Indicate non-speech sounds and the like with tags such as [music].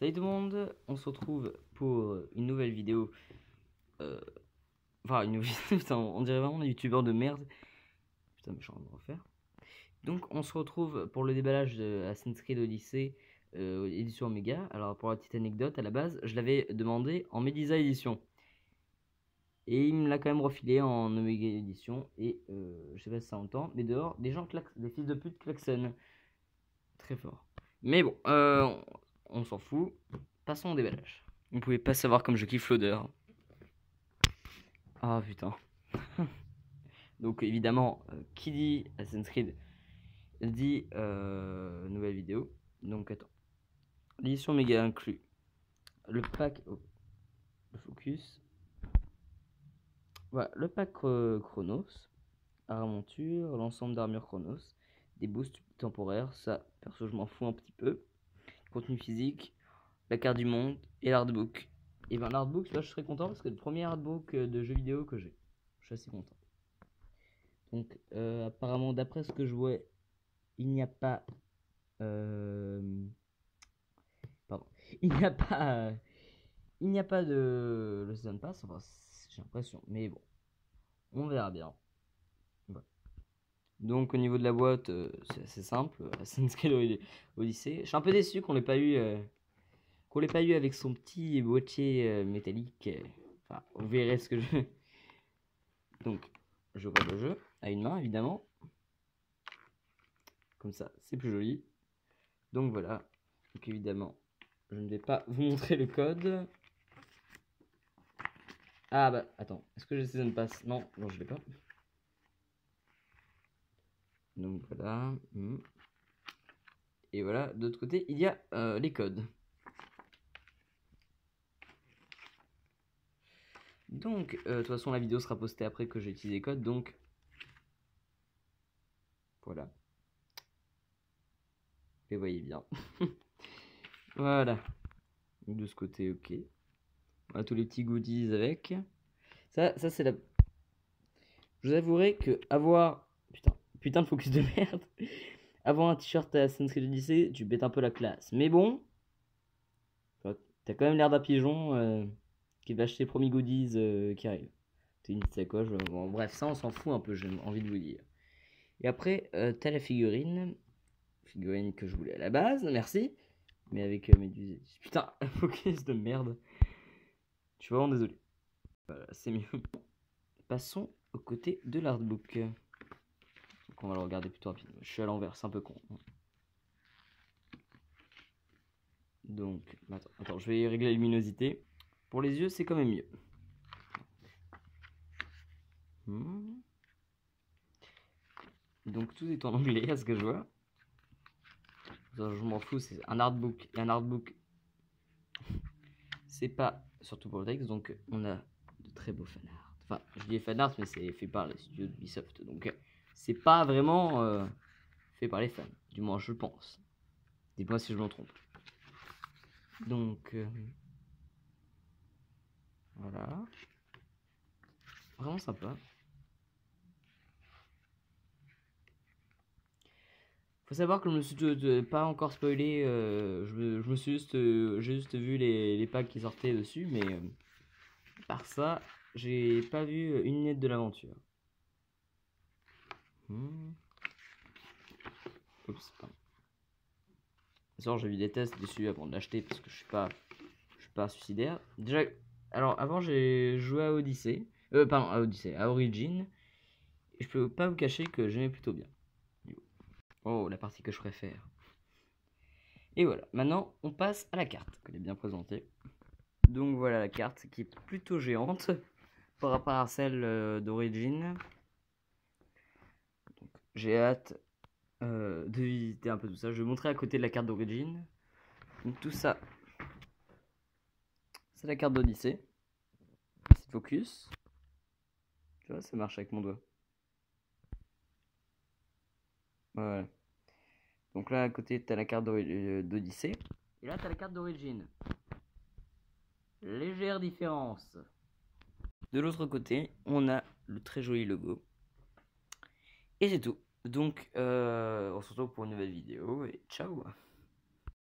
Salut tout le monde, on se retrouve pour une nouvelle vidéo. Euh, enfin, une nouvelle [laughs] putain, on dirait vraiment un youtubeur de merde. Putain, mais je suis en train de refaire. Donc, on se retrouve pour le déballage de Assassin's Creed Odyssey, euh, édition Omega. Alors, pour la petite anecdote, à la base, je l'avais demandé en Medisa édition. Et il me l'a quand même refilé en Omega édition. Et euh, je sais pas si ça entend, mais dehors, des gens claquent, des fils de pute klaxonnent. Très fort. Mais bon, euh, on s'en fout. Passons au déballage. Vous pouvez pas savoir comme je kiffe l'odeur. Ah putain. [laughs] Donc évidemment, euh, qui dit Assassin's Creed dit euh, nouvelle vidéo. Donc attends. L'édition méga inclut le pack. Oh, le focus. Voilà, le pack euh, Chronos. Armonture, l'ensemble d'armure Chronos. Des boosts temporaires. Ça, perso, je m'en fous un petit peu contenu physique, la carte du monde et l'artbook. Et ben l'artbook, là je serais content parce que le premier artbook euh, de jeu vidéo que j'ai. Je suis assez content. Donc euh, apparemment d'après ce que je vois, il n'y a pas... Euh, pardon. [laughs] Il n'y a pas... Il n'y a pas de le season pass, enfin j'ai l'impression, mais bon, on verra bien. Donc au niveau de la boîte, euh, c'est assez simple. Assassin's Creed Odyssey. Je suis un peu déçu qu'on l'ait pas eu, euh, qu'on l'ait pas eu avec son petit boîtier euh, métallique. Enfin, vous verrez ce que je. [laughs] Donc, je vois le jeu à une main évidemment. Comme ça, c'est plus joli. Donc voilà. Donc évidemment, je ne vais pas vous montrer le code. Ah bah attends, est-ce que j'ai Season Pass Non, non je l'ai pas. Donc voilà. Hmm. Et voilà, de l'autre côté, il y a euh, les codes. Donc, euh, de toute façon, la vidéo sera postée après que j'ai utilisé les codes, donc voilà. Et voyez bien. [laughs] voilà. De ce côté, ok. Voilà, tous les petits goodies avec. Ça, ça c'est la... Je vous avouerai que avoir... Putain, de focus de merde. [laughs] Avoir un t-shirt à Creed Odyssey, tu bêtes un peu la classe. Mais bon, t'as quand même l'air d'un pigeon euh, qui va acheter les premiers goodies euh, qui arrivent. T'es une sacoche. Bon, bref, ça on s'en fout un peu, j'ai envie de vous dire. Et après, euh, t'as la figurine. Figurine que je voulais à la base, merci. Mais avec mes Putain, [laughs] focus de merde. Je suis vraiment désolé. Voilà, c'est mieux. Passons au côté de l'artbook on va le regarder plutôt rapidement. Je suis à l'envers, c'est un peu con. Donc, attends, je vais régler la luminosité. Pour les yeux, c'est quand même mieux. Hmm. Donc tout est en anglais à ce que je vois. je m'en fous, c'est un artbook. Et un artbook, [laughs] c'est pas surtout pour le texte. Donc on a de très beaux fanarts. Enfin, je dis fanarts, mais c'est fait par les studios de Ubisoft. Donc c'est pas vraiment euh, fait par les fans. Du moins, je pense. Dites-moi si je me trompe. Donc, euh, voilà. Vraiment sympa. Faut savoir que je me suis pas encore spoilé. Euh, je, me, suis juste, j'ai juste vu les, les, packs qui sortaient dessus, mais par ça, j'ai pas vu une lettre de l'aventure. Hmm. Oups, j'ai vu des tests dessus avant de l'acheter parce que je suis pas, je suis pas suicidaire. Déjà, alors avant j'ai joué à Odyssey, euh, pardon, à Odyssey, à Origin. Et je peux pas vous cacher que j'aimais plutôt bien. Oh, la partie que je préfère. Et voilà, maintenant on passe à la carte, qu'elle est bien présentée. Donc voilà la carte qui est plutôt géante par rapport à celle euh, d'Origin. J'ai hâte euh, de visiter un peu tout ça. Je vais montrer à côté de la carte d'origine. Donc tout ça, c'est la carte d'Odyssée. C'est focus. Tu vois, ça marche avec mon doigt. Voilà. Donc là, à côté, tu la carte euh, d'Odyssée. Et là, tu as la carte d'origine. Légère différence. De l'autre côté, on a le très joli logo. Et c'est tout. Donc, euh, on se retrouve pour une nouvelle vidéo et ciao